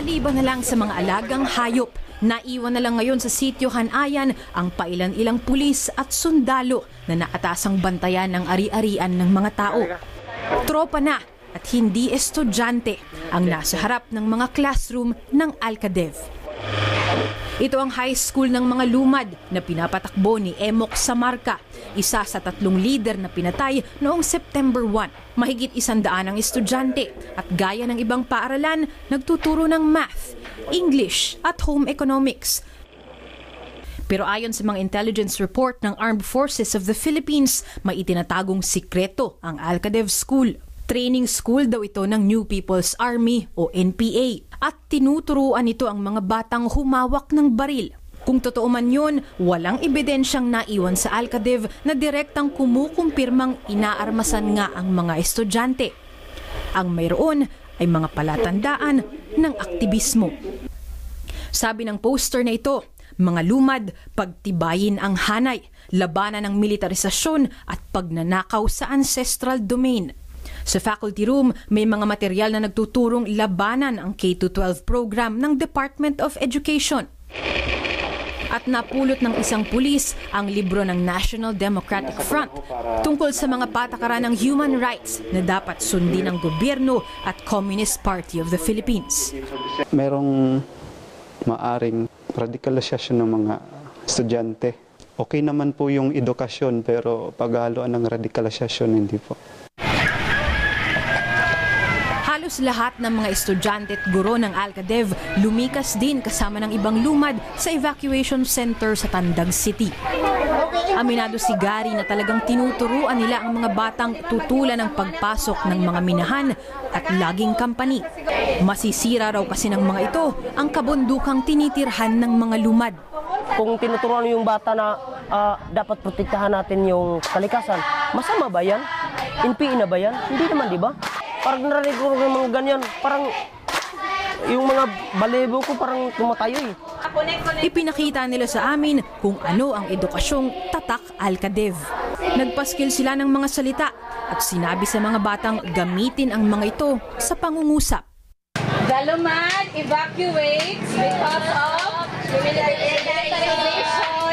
Maliban na lang sa mga alagang hayop, naiwan na lang ngayon sa sityo Hanayan ang pailan-ilang pulis at sundalo na nakatasang bantayan ng ari-arian ng mga tao. Tropa na at hindi estudyante ang nasa harap ng mga classroom ng Alcadev. Ito ang high school ng mga lumad na pinapatakbo ni Emok Samarka, isa sa tatlong leader na pinatay noong September 1. Mahigit isandaan ang estudyante at gaya ng ibang paaralan, nagtuturo ng math, English at home economics. Pero ayon sa mga intelligence report ng Armed Forces of the Philippines, may itinatagong sikreto ang Alcadev School. Training school daw ito ng New People's Army o NPA at tinuturuan ito ang mga batang humawak ng baril. Kung totoo man yun, walang ebidensyang naiwan sa Alcadev na direktang kumukumpirmang inaarmasan nga ang mga estudyante. Ang mayroon ay mga palatandaan ng aktivismo. Sabi ng poster na ito, mga lumad, pagtibayin ang hanay, labanan ng militarisasyon at pagnanakaw sa ancestral domain. Sa faculty room, may mga material na nagtuturong labanan ang K-12 program ng Department of Education. At napulot ng isang pulis ang libro ng National Democratic Front tungkol sa mga patakaran ng human rights na dapat sundin ng gobyerno at Communist Party of the Philippines. merong maaring radikalisasyon ng mga estudyante. Okay naman po yung edukasyon pero paghahaloan ng radikalisasyon hindi po. Halos lahat ng mga estudyante at guro ng Alcadev lumikas din kasama ng ibang lumad sa evacuation center sa Tandag City. Aminado si Gary na talagang tinuturuan nila ang mga batang tutulan ng pagpasok ng mga minahan at laging kampani. Masisira raw kasi ng mga ito ang kabundukang tinitirhan ng mga lumad. Kung tinuturuan yung bata na ah, dapat protektahan natin yung kalikasan, masama ba yan? NPE na ba yan? Hindi naman, di ba? Parang narinig ko ng mga ganyan, parang yung mga balibo ko parang tumatayo eh. Ipinakita nila sa amin kung ano ang edukasyong tatak Alcadev. Nagpaskil sila ng mga salita at sinabi sa mga batang gamitin ang mga ito sa pangungusap. Daluman evacuates because of militarization.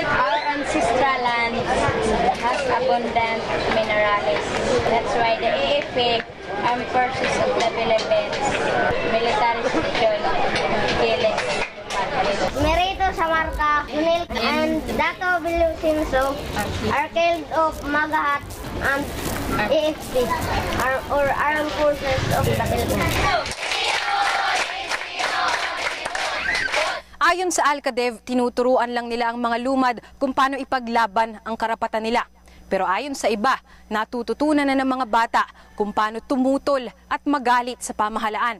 Our ancestral land has abundant minerals. That's why the AFP, Armed Forces of the Philippines, militarization, killing. Merito Samarka, Junil, and Dato Bilusinso are killed of Magahat and AFP, ar- or Armed Forces of the Philippines. Ayon sa Alcadev, tinuturuan lang nila ang mga lumad kung paano ipaglaban ang karapatan nila. Pero ayon sa iba, natututunan na ng mga bata kung paano tumutol at magalit sa pamahalaan.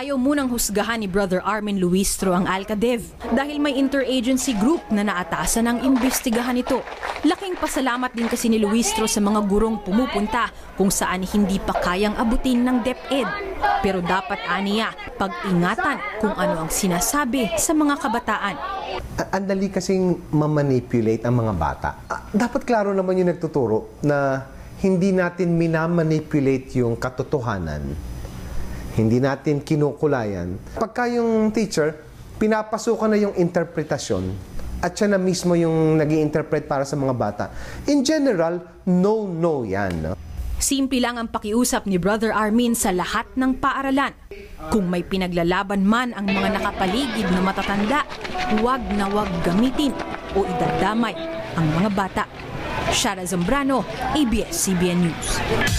Ayaw munang husgahan ni Brother Armin Luistro ang Alcadev dahil may interagency group na naatasan ng imbestigahan ito. Laking pasalamat din kasi ni Luistro sa mga gurong pumupunta kung saan hindi pa kayang abutin ng DepEd. Pero dapat aniya pag-ingatan kung ano ang sinasabi sa mga kabataan. Ang dali kasing mamanipulate ang mga bata. Dapat klaro naman yung nagtuturo na hindi natin minamanipulate yung katotohanan. Hindi natin kinukulayan. Pagka yung teacher, pinapasukan na yung interpretasyon at siya na mismo yung nag interpret para sa mga bata. In general, no-no yan. Simple lang ang pakiusap ni Brother Armin sa lahat ng paaralan. Kung may pinaglalaban man ang mga nakapaligid na matatanda, huwag na huwag gamitin o idadamay ang mga bata. Shara Zambrano, ABS-CBN News.